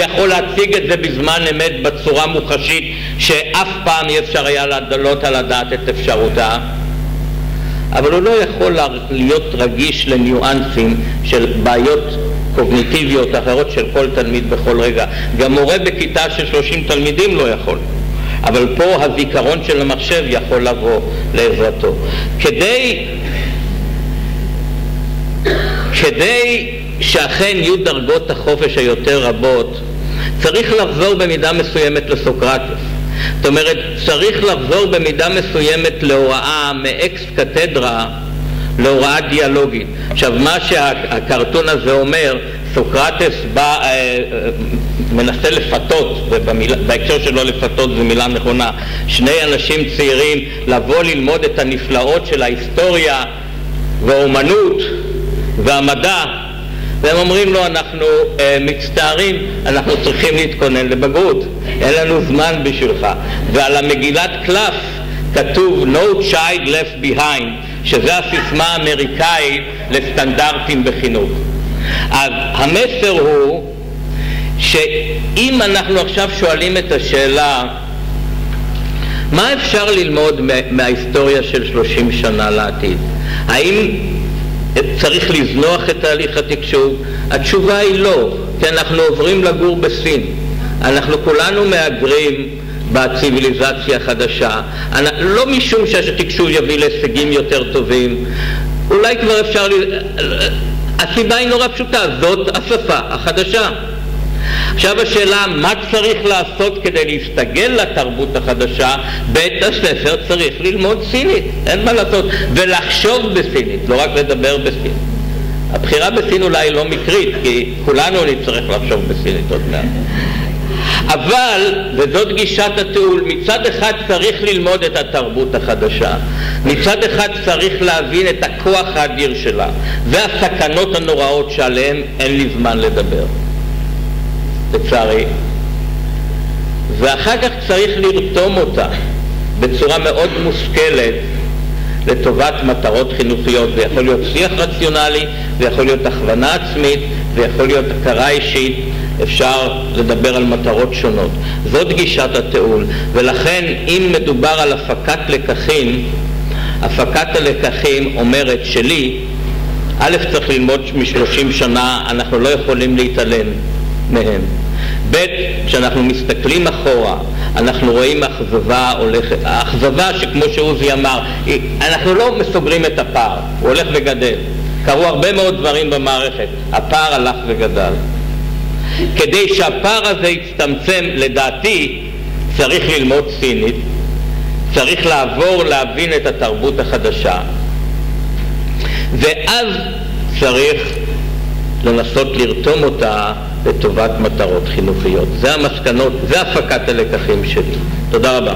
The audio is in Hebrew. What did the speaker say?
ויכול להציג את זה בזמן אמת בצורה מוחשית שאף פעם אי אפשר היה להעלות על הדעת את אפשרותה אבל הוא לא יכול להיות רגיש לניואנסים של בעיות קוגניטיביות אחרות של כל תלמיד בכל רגע. גם מורה בכיתה של 30 תלמידים לא יכול. אבל פה הזיכרון של המחשב יכול לבוא לעזרתו. כדי, כדי שאכן יהיו דרגות החופש היותר רבות, צריך לחזור במידה מסוימת לסוקרטס. זאת אומרת, צריך לחזור במידה מסוימת להוראה מאקס קתדרה להוראה דיאלוגית. עכשיו, מה שהקרטון הזה אומר, סוקרטס בא, אה, אה, מנסה לפתות, ובהקשר שלו לפתות זו מילה נכונה, שני אנשים צעירים לבוא ללמוד את הנפלאות של ההיסטוריה והאומנות והמדע והם אומרים לו אנחנו uh, מצטערים, אנחנו צריכים להתכונן לבגרות, אין לנו זמן בשבילך. ועל המגילת קלף כתוב No child left behind, שזה הסיסמה האמריקאית לסטנדרטים בחינוך. אז המסר הוא שאם אנחנו עכשיו שואלים את השאלה מה אפשר ללמוד מההיסטוריה של 30 שנה לעתיד? האם צריך לזנוח את תהליך התקשוב? התשובה היא לא, כי אנחנו עוברים לגור בסין. אנחנו כולנו מהגרים בציוויליזציה החדשה, לא משום שהתקשוב יביא להישגים יותר טובים, אולי כבר אפשר... הסיבה היא נורא פשוטה, זאת השפה החדשה. עכשיו השאלה, מה צריך לעשות כדי להסתגל לתרבות החדשה? בית הספר צריך ללמוד סינית, אין מה לעשות, ולחשוב בסינית, לא רק לדבר בסינית. הבחירה בסין אולי לא מקרית, כי כולנו נצטרך לחשוב בסינית עוד מעט. אבל, וזאת גישת התיעול, מצד אחד צריך ללמוד את התרבות החדשה, מצד אחד צריך להבין את הכוח האדיר שלה והסכנות הנוראות שעליהן אין לי זמן לדבר. לצערי, ואחר כך צריך לרתום אותה בצורה מאוד מושכלת לטובת מטרות חינוכיות. זה יכול להיות שיח רציונלי, זה יכול להיות הכוונה עצמית, זה יכול להיות הכרה אישית, אפשר לדבר על מטרות שונות. זאת גישת התיעול, ולכן אם מדובר על הפקת לקחים, הפקת הלקחים אומרת שלי, א', צריך ללמוד משלושים שנה, אנחנו לא יכולים להתעלם מהם. ב', כשאנחנו מסתכלים אחורה, אנחנו רואים אכזבה הולכת, האכזבה שכמו שעוזי אמר, אנחנו לא סוגרים את הפער, הוא הולך וגדל. קרו הרבה מאוד דברים במערכת, הפער הלך וגדל. כדי שהפער הזה יצטמצם, לדעתי, צריך ללמוד סינית, צריך לעבור להבין את התרבות החדשה, ואז צריך לנסות לרתום אותה לטובת מטרות חינוכיות. זה המסקנות, זה הפקת הלקחים שלי. תודה רבה.